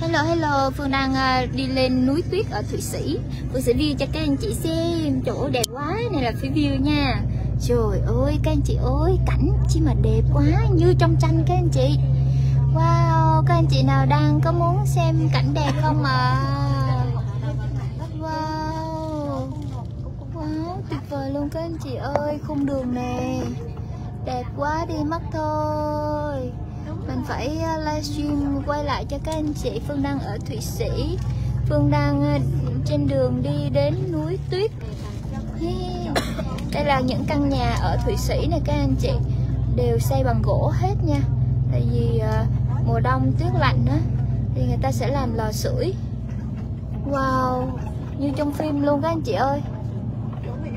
Hello hello, Phương đang uh, à, đi lên núi tuyết ở Thụy Sĩ. Phương sẽ view cho các anh chị xem Chỗ đẹp quá, này là phía view nha. Trời ơi, các anh chị ơi, cảnh chi mà đẹp quá. Như trong tranh các anh chị. Wow, các anh chị nào đang có muốn xem cảnh đẹp không ạ? À? Wow. Wow, tuyệt vời luôn các anh chị ơi. Khung đường này Đẹp quá đi mất thôi mình phải ờ, livestream quay lại cho các anh chị Phương đang ở Thụy Sĩ. Phương đang ờ, trên đường đi đến núi tuyết. Đây là những căn nhà ở Thụy Sĩ này các anh chị. Đều xây bằng gỗ hết nha. Tại vì ờ, mùa đông, tuyết lạnh á, thì người ta sẽ làm lò sưởi. Wow. Như trong phim luôn các anh chị ơi.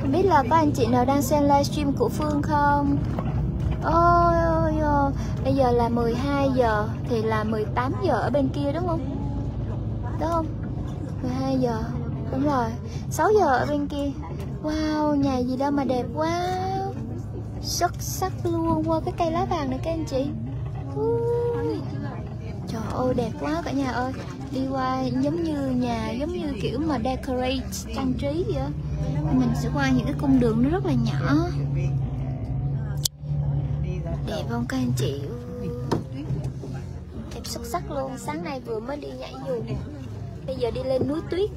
Không biết là có anh chị nào đang xem livestream của Phương không? Ôi ôi ôi. Bây giờ là 12 giờ thì là 18 giờ ở bên kia đúng không? Đúng không? 12 giờ. Đúng rồi. 6 giờ ở bên kia. Wow, nhà gì đâu mà đẹp quá. Xuất sắc luôn. Qua cái cây lá vàng này các anh chị. Ui. trời ơi, đẹp quá cả nhà ơi. Đi qua giống như nhà, giống như kiểu mà decorate trang trí vậy mình sẽ qua những cái cung đường nó rất là nhỏ đẹp không các anh chị. Đẹp xuất sắc luôn. Sáng nay vừa mới đi nhảy dù. Bây giờ đi lên núi tuyết.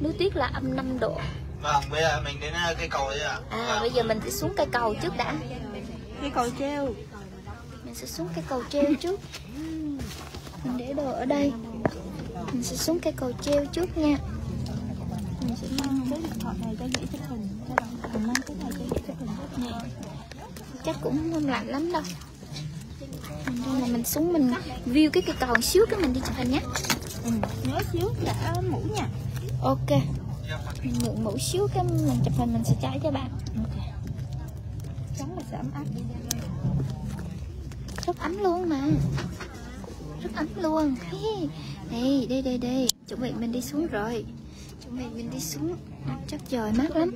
Núi tuyết là âm 5 độ. Vâng bây giờ mình đến ờ, cây cầu ạ. À vâng. bây giờ mình sẽ xuống cây cầu trước đã. Cây cầu treo. Mình sẽ xuống cây cầu treo trước. Mình để đồ ở đây. Mình sẽ xuống cây cầu treo trước nha. Mình sẽ mang cái điện thoại này cho dễ chụp hình cho bạn mang cái này cho dễ chụp hình rất nhẹ chắc cũng không lạnh lắm đâu. Nên là mình xuống mình view cái cây cầu xíu cái mình đi chụp hình nhé. Ừ, nhớ xíu đã mũ nha. Ok. Mình mượn mũ xíu cái mình chụp hình mình sẽ trái cho bạn. Ok. Chắn là sẽ ấm áp. Rất ấm luôn mà. Rất ấm luôn. Đây đây đây đây chuẩn bị mình đi xuống rồi. Chuẩn bị mình đi xuống. Chắc trời mát lắm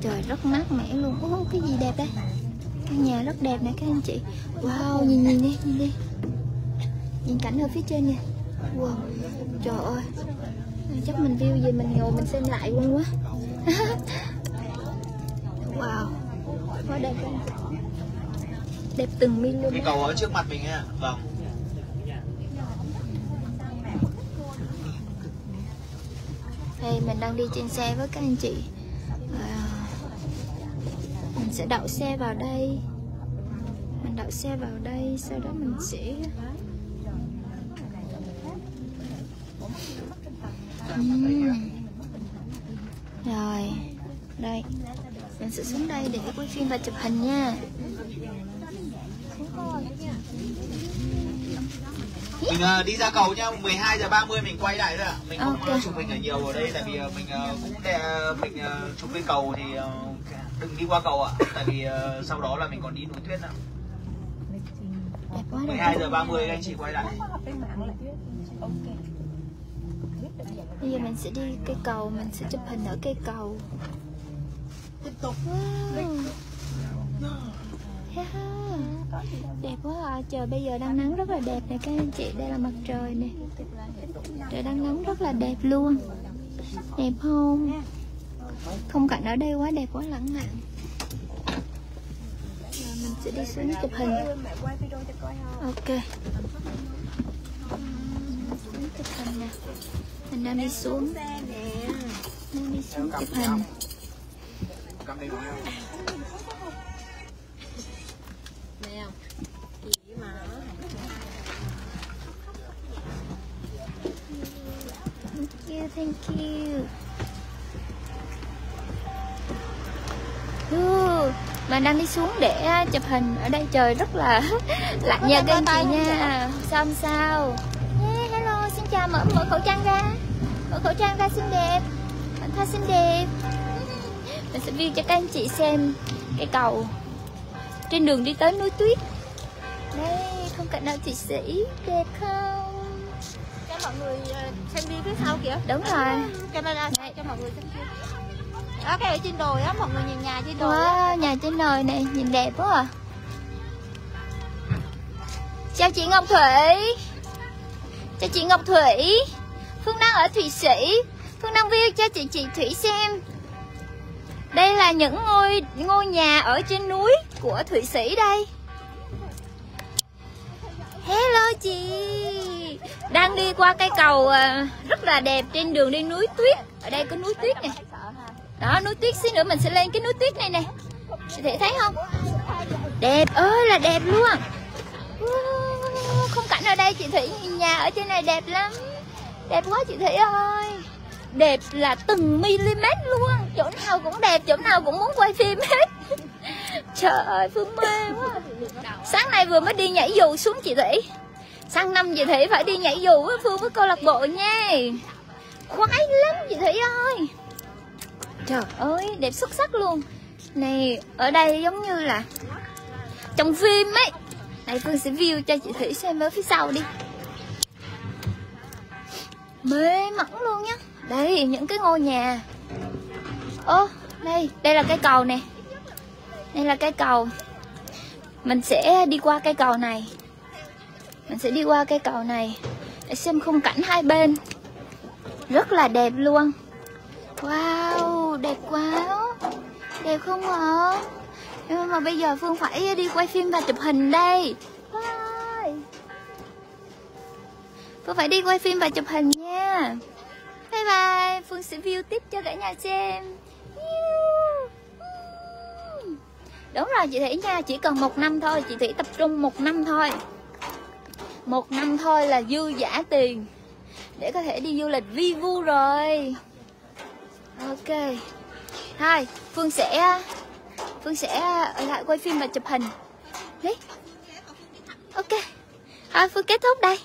trời rất mát mẻ luôn. Ô, cái gì đẹp đây? Căn nhà rất đẹp nè các anh chị. Wow nhìn nhìn đi nhìn đi. Nhìn cảnh ở phía trên nè wow trời ơi. Chắc mình view gì mình ngồi mình xem lại luôn quá. Wow quá đẹp luôn. Đẹp từng mi luôn cái cầu ở trước mặt mình nha. Vâng. Đây mình đang đi trên xe với các anh chị. À, mình sẽ đậu xe vào đây mình đậu xe vào đây, sau đó mình sẽ uhm. rồi, đây, mình sẽ xuống đây để quay phim và chụp hình nha mình uh, đi ra cầu nha 12 giờ 30 mình quay lại thôi ạ. Mình không okay. chụp hình ở nhiều ở đây tại vì uh, mình uh, cũng để mình uh, chụp cái cầu thì uh, đừng đi qua cầu ạ. Tại vì uh, sau đó là mình còn đi núi tuyết nữa. 12 giờ 30 anh chị quay lại. Bây giờ mình sẽ đi cây cầu, mình sẽ chụp hình ở cây cầu. Tiếp tục. Wow. Đẹp quá à, trời bây giờ đang nắng rất là đẹp nè. Các anh chị Đây là mặt trời nè. Trời đang nắng rất là đẹp luôn. Đẹp không? Không cảnh ở đây quá đẹp quá lãng mạn. Mình sẽ đi xuống chụp hình. Ok. Chụp hình nè. Mình đang đi xuống. Đang đi xuống chụp hình Thank you. Uh, mình đang đi xuống để chụp hình ở đây trời rất là lạnh nha các anh chị nha. Sao sao? Yeah, hello, xin chào mở mở khẩu trang ra. Mở khẩu trang ra xinh đẹp. Bạn Tha xinh đẹp. Mình sẽ view cho các anh chị xem cái cầu trên đường đi tới núi tuyết. Đây, không cảnh nào chị sĩ đẹp không? Người xem đi phía sau kìa. Đúng rồi. camera Đây. cho mọi người xem kia đó cái ở trên đồi á mọi người nhìn nhà trên đồi wow, nhà trên đồi này nhìn đẹp quá à. Chào chị Ngọc Thủy. Cho chị Ngọc Thủy. Phương đang ở Thụy Sĩ. Phương đang view cho chị chị Thủy xem. Đây là những ngôi ngôi nhà ở trên núi của Thụy Sĩ đây. Hello chị đang đi qua cây cầu ờ, rất là đẹp trên đường đi núi tuyết. Ở đây có núi tuyết này Đó, núi tuyết. Xíu nữa mình sẽ lên cái núi tuyết này nè. Chị thể thấy không? Đẹp ơi, là đẹp luôn. Không cảnh ở đây chị Thủy, Nhà ở trên này đẹp lắm. Đẹp quá chị Thủy ơi. Đẹp là từng mm luôn. Chỗ nào cũng đẹp, chỗ nào cũng muốn quay phim hết. Trời ơi, phương mê quá. Sáng nay vừa mới đi nhảy dù xuống chị thủy sang năm chị thủy phải đi nhảy dù với phương với câu lạc bộ nha khoái lắm chị thủy ơi. Trời ơi, đẹp xuất sắc luôn. Này, ở đây giống như là trong phim ấy. Này, phương sẽ view cho chị thủy xem ở phía sau đi. Mê mẩn luôn nhá. Đây, những cái ngôi nhà. Ô, đây đây là cái cầu nè. Đây là cái cầu. Mình sẽ đi qua cây cầu này mình sẽ đi qua cây cầu này để xem khung cảnh hai bên. Rất là đẹp luôn. Wow, đẹp quá. Đẹp không ạ? Nhưng mà bây giờ phương phải đi quay phim và chụp hình đây. Phương phải đi quay phim và chụp hình nha. Bye bye. Phương sẽ view tiếp cho cả nhà xem. Đúng rồi, chị Thủy nha. Chỉ cần một năm thôi. Chị Thủy tập trung một năm thôi. Một năm thôi là dư giả tiền. Để có thể đi du lịch vi vu rồi. Ok. Hai, Phương sẽ Phương sẽ lại quay phim và chụp hình. Đấy. Ok. Thôi Phương kết thúc đây.